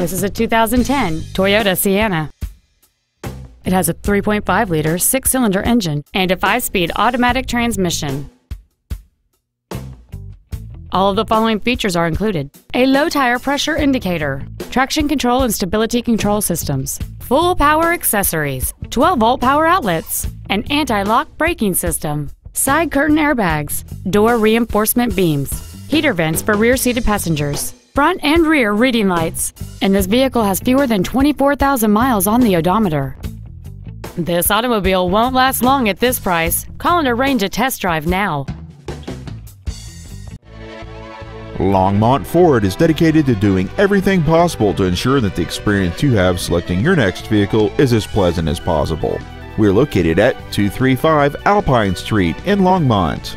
This is a 2010 Toyota Sienna. It has a 3.5 liter six cylinder engine and a five speed automatic transmission. All of the following features are included a low tire pressure indicator, traction control and stability control systems, full power accessories, 12 volt power outlets, an anti lock braking system, side curtain airbags, door reinforcement beams, heater vents for rear seated passengers, front and rear reading lights, and this vehicle has fewer than 24,000 miles on the odometer. This automobile won't last long at this price. Call and arrange a test drive now. Longmont Ford is dedicated to doing everything possible to ensure that the experience you have selecting your next vehicle is as pleasant as possible. We're located at 235 Alpine Street in Longmont.